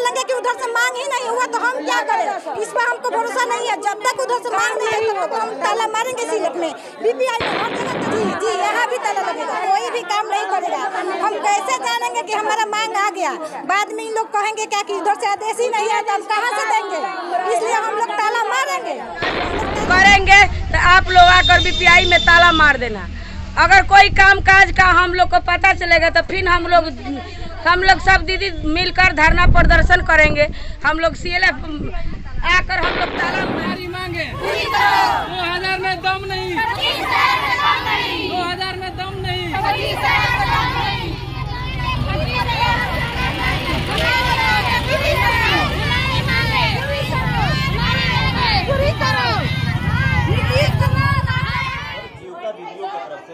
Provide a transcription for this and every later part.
बोलेंगे कि उधर से मांग ही नहीं हुआ तो हम क्या करें? इस पर हमको भरोसा नहीं है। जब तक उधर से मांग नहीं है तब तक हम ताला मारेंगे सिलट में। बीपीआई में हर जगह तो जी जी, यहाँ भी ताला लगेगा। कोई भी काम नहीं करेगा। हम कैसे जानेंगे कि हमारा मांग आ गया? बाद में इन लोग कहेंगे क्या कि उधर से आदेश ही नहीं है तो हम कहाँ से देंगे? इसलिए हम लोग ताला मारेंगे। करेंगे तो आप लोग आकर बीपीआई में ताला मार देना। अगर कोई काम काज का हम लोग को पता चलेगा तो फिर हम लोग हम लोग सब दीदी मिलकर धरना प्रदर्शन करेंगे। हम लोग सी एल आकर हम लोग ताला हमारी मांगे। दो हज़ार में दम नहीं। दो हज़ार में दम नहीं।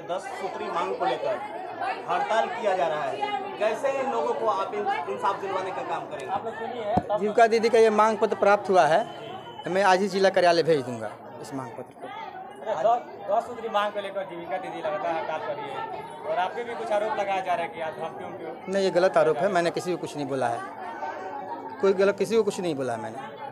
दस सूत्री मांग को लेकर। हड़ताल किया जा रहा है। कैसे इन लोगों को आप इंसाफ दिलवाने का काम करेंगे? जीविका दीदी का ये मांग पत्र प्राप्त हुआ है। तो मैं आज ही जिला कार्यालय भेज दूँगा इस मांग पत्र को। दस सूत्री मांग को लेकर जीविका दीदी लगातार हड़ताल कर रही है। और आपके भी कुछ आरोप लगाया जा रहा है कि आप धमकी उनकी नहीं ये गलत आरोप है मैंने किसी को कुछ नहीं बोला है। कोई गलत किसी को कुछ नहीं बोला है मैंने।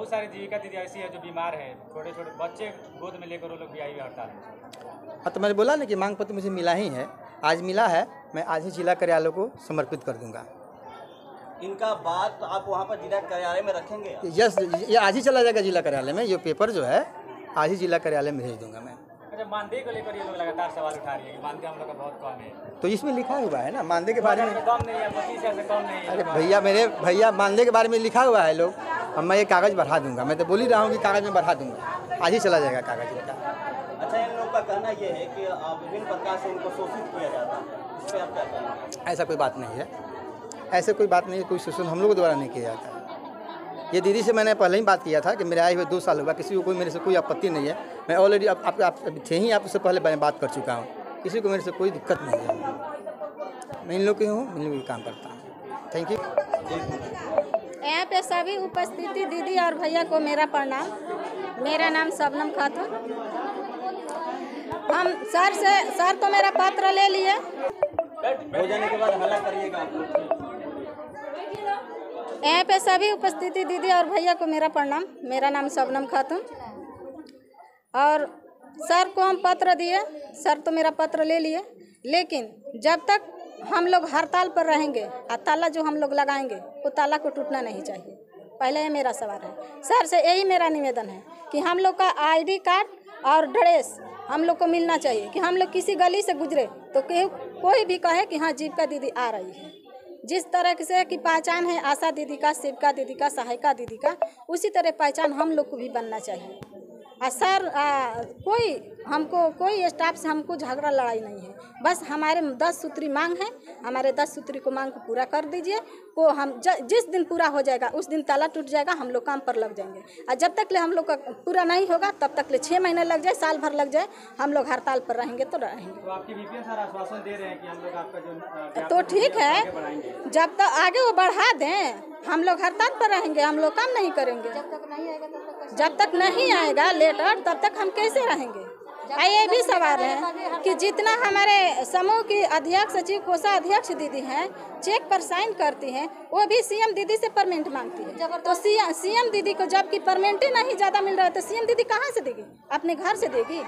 बहुत सारी जीविका दीदी ऐसी है जो बीमार है। छोटे छोटे बच्चे गोद में लेकर वो लोग भी आई हुई हड़ताल। में हाँ तो मैंने बोला ना कि मांग पत्र मुझे मिला ही है। आज मिला है। मैं आज ही जिला कार्यालय को समर्पित कर दूँगा। इनका बात आप वहाँ पर जिला कार्यालय में रखेंगे? यस ये आज ही चला जाएगा जिला कार्यालय में। ये पेपर जो है आज ही जिला कार्यालय में भेज दूँगा मैं। अच्छा मानदेय को लेकर ये लोग लगातार सवाल उठा रही है कि मानदेय हम लोग का बहुत कम है। तो इसमें लिखा हुआ है ना मानदेय के बारे में कम नहीं है पच्चीस हज़ार से कम नहीं है। अरे भैया मेरे भैया मानदेय के बारे में लिखा हुआ है लोग। अब मैं ये कागज़ बढ़ा दूँगा। मैं तो बोल ही रहा हूँ कि कागज़ में बढ़ा दूँगा। आज ही चला जाएगा कागज़ इनका अच्छा इन लोग का कहना ये है कि विभिन्न प्रकार से इनको शोषित किया जाता है। इस पर आप क्या कहेंगे? ऐसा कोई बात नहीं है। ऐसे कोई बात नहीं है कोई शोषण हम लोग द्वारा नहीं किया जाता। है ये दीदी से मैंने पहले ही बात किया था कि मेरे आए हुए दो साल हुआ किसी को कोई मेरे से कोई आपत्ति नहीं है। मैं ऑलरेडी आप, आप, थे ही आपसे पहले मैं बात कर चुका हूँ। किसी को मेरे से कोई दिक्कत नहीं है। मैं इन लोग की हूँ इन लोग काम करता हूँ। थैंक यू यहाँ पे सभी उपस्थिति दीदी और भैया को मेरा प्रणाम। मेरा नाम शबनम खातून। हम सर से सर तो मेरा पत्र ले लिए। हो जाने के बाद हल्ला करिएगा। यहाँ पे सभी उपस्थिति दीदी और भैया को मेरा प्रणाम। मेरा नाम शबनम खातून। और सर को हम पत्र दिए। सर तो मेरा पत्र ले लिए। लेकिन जब तक हम लोग हड़ताल पर रहेंगे और ताला जो हम लोग लगाएँगे, वो ताला को टूटना नहीं चाहिए। पहले ये मेरा सवाल है। सर, से यही मेरा निवेदन है कि हम लोग का आईडी कार्ड और ड्रेस हम लोग को मिलना चाहिए, कि हम लोग किसी गली से गुजरे तो कोई भी कहे कि हाँ जीविका दीदी आ रही है। जिस तरह से कि पहचान है आशा दीदी का, शिवका दीदी का, सहायिका दीदी का, उसी तरह पहचान हम लोग को भी बनना चाहिए। आ सर आ, कोई हमको कोई स्टाफ से हमको झगड़ा लड़ाई नहीं है। बस हमारे दस सूत्री मांग है हमारे दस सूत्री को मांग को पूरा कर दीजिए। को हम ज, जिस दिन पूरा हो जाएगा उस दिन ताला टूट जाएगा हम लोग काम पर लग जाएँगे। और जब तक ले हम लोग का पूरा नहीं होगा तब तक ले छः महीने लग जाए साल भर लग जाए हम लोग हड़ताल पर रहेंगे तो रहेंगे। तो आपकी आश्वासन दे रहे हैं कि हम लोग आपका जो तो ठीक है जब तक आगे वो बढ़ा दें हम लोग हड़ताल पर रहेंगे हम लोग काम नहीं करेंगे। जब तक नहीं आएगा लेटर तब तक हम कैसे रहेंगे? ये भी सवाल है कि जितना हमारे समूह की अध्यक्ष सचिव कोषा अध्यक्ष दीदी हैं चेक पर साइन करती हैं वो भी सीएम दीदी से परमेंट मांगती है। तो सीएम दीदी को जबकि परमेंट ही नहीं ज़्यादा मिल रहा है तो सीएम दीदी कहाँ से देगी? अपने घर से देगी?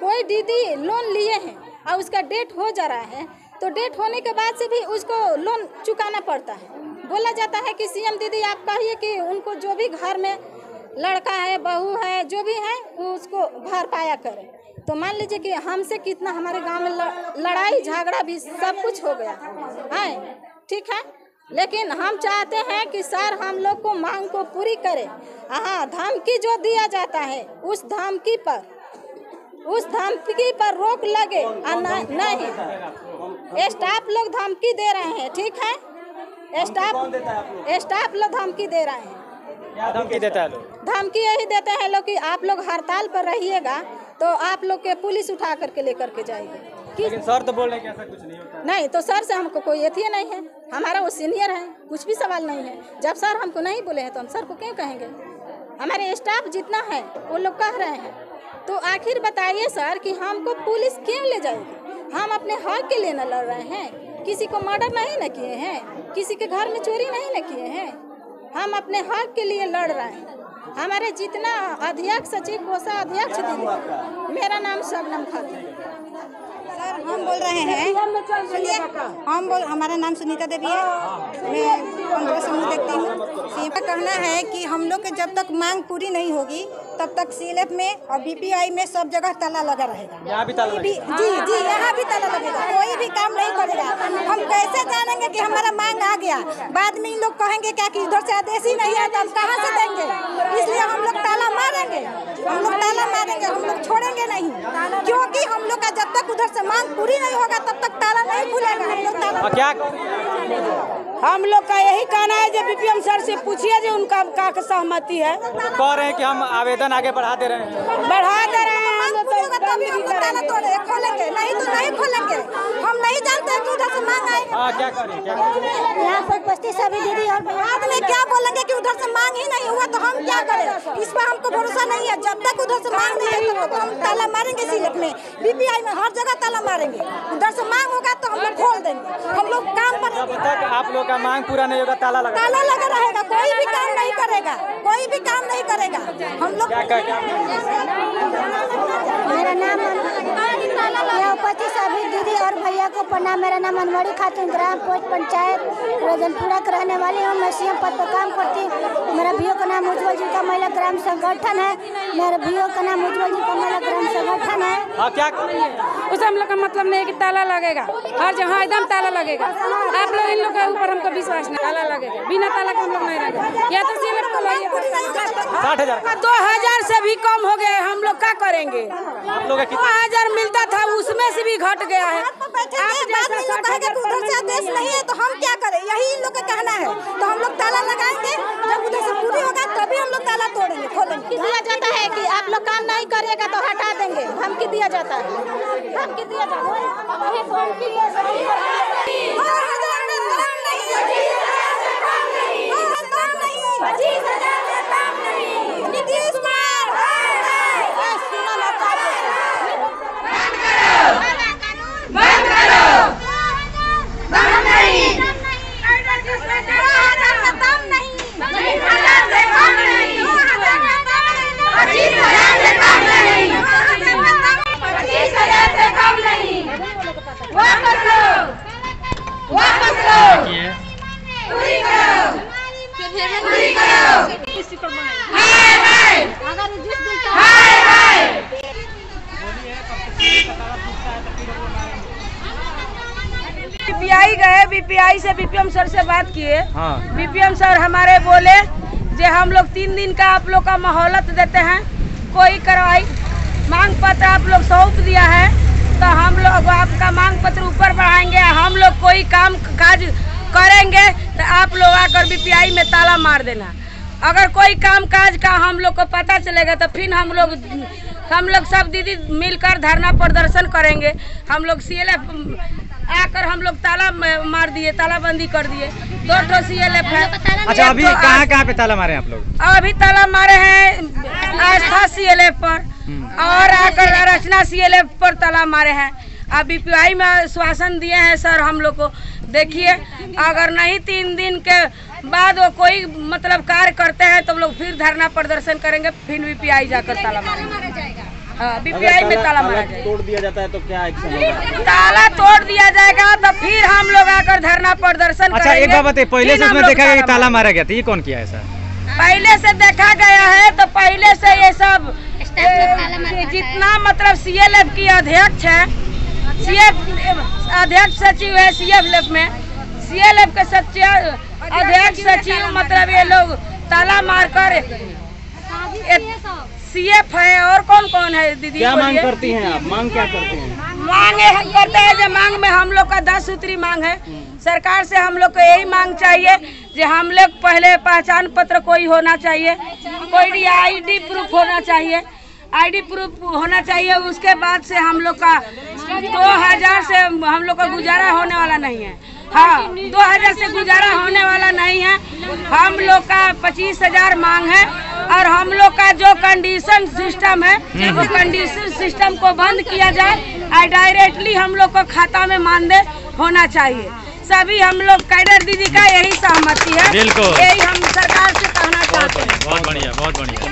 कोई दीदी लोन लिए हैं और उसका डेट हो जा रहा है तो डेट होने के बाद से भी उसको लोन चुकाना पड़ता है। बोला जाता है कि सीएम दीदी आप कहिए कि उनको जो भी घर में लड़का है बहू है जो भी है वो उसको भर पाया करें। तो मान लीजिए कि हमसे कितना हमारे गाँव में लड़ाई झगड़ा भी सब कुछ हो गया। है? ठीक है? लेकिन हम चाहते हैं कि सर हम लोग को मांग को पूरी करे। हाँ धमकी जो दिया जाता है उस धमकी पर उस धमकी पर रोक लगे। और नहीं। स्टाफ लोग धमकी दे रहे हैं ठीक है? स्टाफ स्टाफ लोग धमकी दे रहे हैं। धमकी देता है लोग। धमकी यही देते हैं लोग कि आप लोग हड़ताल पर रहिएगा तो आप लोग के पुलिस उठा करके लेकर के जाएगी लेकिन सर तो बोल रहे हैं कि ऐसा कुछ नहीं होता। नहीं तो सर से हमको कोई एथिए नहीं है। हमारा वो सीनियर है कुछ भी सवाल नहीं है। जब सर हमको नहीं बोले हैं तो हम सर को क्यों कहेंगे? हमारे स्टाफ जितना है वो लोग कह रहे हैं। तो आखिर बताइए सर कि हमको पुलिस क्यों ले जाएगी? हम अपने हक के लिए न लड़ रहे हैं। किसी को मर्डर नहीं न किए हैं। किसी के घर में चोरी नहीं न किए हैं। हम अपने हक के लिए लड़ रहे हैं। हमारे जितना अध्यक्ष सचिव कोषाध्यक्ष दीदी मेरा नाम शबनम खातून सर, हम बोल रहे हैं। सुनिए, हम बोल, हमारा नाम सुनीता देवी है। मैं उनका समूह देखती हूँ। कहना है कि हम लोग के जब तक मांग पूरी नहीं होगी तब तक सीएलएफ में और बीपीआई में सब जगह ताला लगा रहेगा। यहाँ भी ताला भी- जी जी यहाँ भी ताला लगेगा। कोई भी काम नहीं करेगा। हम कैसे जानेंगे कि हमारा मांग आ गया? बाद में इन लोग कहेंगे क्या कि उधर से आदेश ही नहीं है तो हम कहाँ से देंगे? इसलिए हम लोग ताला मारेंगे। हम लोग ताला मारेंगे हम लोग छोड़ेंगे नहीं। क्योंकि हम लोग का जब तक उधर से मांग पूरी नहीं होगा तब तक ताला नहीं खुलेगा। हम लोग ताला क्या? हम लोग का यही कहना है जो बीपीएम सर से पूछिए जो उनका का सहमति है। कह रहे हैं कि हम आवेदन आगे बढ़ा दे रहे हैं। बढ़ा दे रहे हैं। हम हम लोग ताला तोड़े खोलेंगे। नहीं तो नहीं खोलेंगे। हम नहीं जानते कि उधर से मांग आएगा। हाँ क्या करें यहाँ पर उपस्थित सभी दीदी और बाद में क्या बोलेंगे कि उधर से मांग ही नहीं हुआ तो हम क्या करें? इस पर हमको भरोसा नहीं है। जब तक उधर से मांग नहीं है तो हम ताला मारेंगे सिलेट में। बीपीआई में हर जगह ताला मारेंगे। उधर से मांग होगा तो हम लोग खोल देंगे। हम लोग काम पर आप लोग का मांग पूरा नहीं होगा ताला लगा ताला लगा रहेगा कोई भी काम नहीं करेगा कोई भी काम नहीं करेगा। हम लोग मेरा नाम यहाँ उपस्थित सभी दीदी और भैया को प्रणाम। मेरा नाम अनवरी खातून ग्राम पोस्ट पंचायत रोजनपुरा के रहने वाली हूँ। मैं सीएम पद पर काम करती हूँ। मेरा भैया का नाम उज्जवल जी का महिला ग्राम संगठन है। मेरे भैया का नाम उज्जवल जी का है हाँ क्या? उसे हम लोग का मतलब नहीं है कि ताला लगेगा। हर जगह एकदम ताला लगेगा। आप लोग इन लोग के ऊपर हमको विश्वास नहीं ताला लगेगा। बिना ताला का हम लोग नहीं रहेंगे। या तो को साठ हज़ार। दो हज़ार से भी कम हो गया हम लोग क्या करेंगे? आप लोग का दो हज़ार मिलता था उसमें से भी घट गया है। नहीं है तो हम क्या करें? यही इन लोग का कहना है। तो हम लोग ताला लगाएँगे जब उधर से पूरी होगा हम लोग ताला तोड़ेंगे खोलेंगे। दिया जाता है कि आप लोग काम नहीं करेगा तो हटा देंगे। धमकी दिया जाता है। धमकी दिया जाता है और हज़ार में कम नहीं और कम नहीं नीतीश कुमार बीपीआई गए बीपीआई से बीपीएम सर से बात किए। हाँ। बीपीएम सर हमारे बोले जे हम लोग तीन दिन का आप लोग का मोहलत देते हैं कोई कार्रवाई मांग पत्र आप लोग सौंप दिया है तो हम लोग आपका मांग पत्र ऊपर बढ़ाएँगे हम लोग कोई काम काज करेंगे तो आप लोग आकर बीपीआई में ताला मार देना। अगर कोई काम काज का हम लोग को पता चलेगा तो फिर हम लोग हम लोग सब दीदी मिलकर धरना प्रदर्शन करेंगे। हम लोग सी आकर हम लोग ताला मार दिए तालाबंदी कर दिए। दो ठो सी है अच्छा अभी कहाँ कहाँ पे ताला मारे आप लोग? अभी ताला मारे हैं आस्था सी एल एफ़ पर और आकर रचना सी एल एफ़ पर ताला मारे हैं। अब बीपीआई में आश्वासन दिए हैं सर हम लोग को। देखिए अगर नहीं तीन दिन के बाद वो कोई मतलब कार्य करते हैं तो हम लोग फिर धरना प्रदर्शन करेंगे फिर बीपीआई जाकर ताला मारेंगे। बीपीआई में ताला मारा जाएगा। तोड़ दिया जाता है तो क्या एक्शन होगा? ताला तोड़ दिया जाएगा तो फिर हम लोग आकर धरना प्रदर्शन अच्छा एक बात बताइए पहले से उसमें देखा गया कि ताला मारा गया था ये कौन किया है सर? पहले से देखा गया है तो पहले से ये सब जितना मतलब सीएलएफ की अध्यक्ष है सीएफ अध्यक्ष सचिव है सीएफ में। सीएलएफ के सचिव अध्यक्ष सचिव मतलब ये लोग ताला मार मारकर सीएफ है और कौन कौन है दीदी क्या मांग? करती हैं आप? मांग क्या करते हैं? मांग करते हैं जो मांग में हम लोग का दस सूत्री मांग है। सरकार से हम लोग को यही मांग चाहिए जो हम लोग पहले पहचान पत्र कोई होना चाहिए कोई आईडी प्रूफ होना चाहिए। आईडी प्रूफ होना चाहिए उसके बाद से हम लोग का दो हज़ार से हम लोग का गुजारा होने वाला नहीं है। हाँ दो हज़ार से गुजारा होने वाला नहीं है। हम लोग का पच्चीस हज़ार मांग है। और हम लोग का जो कंडीशन सिस्टम है वो कंडीशन सिस्टम को बंद किया जाए और डायरेक्टली हम लोग को खाता में मानदेय होना चाहिए। सभी हम लोग कैडर दीदी का यही सहमति है। यही हम सरकार से कहना चाहते हैं। बहुत बढ़िया बहुत बढ़िया।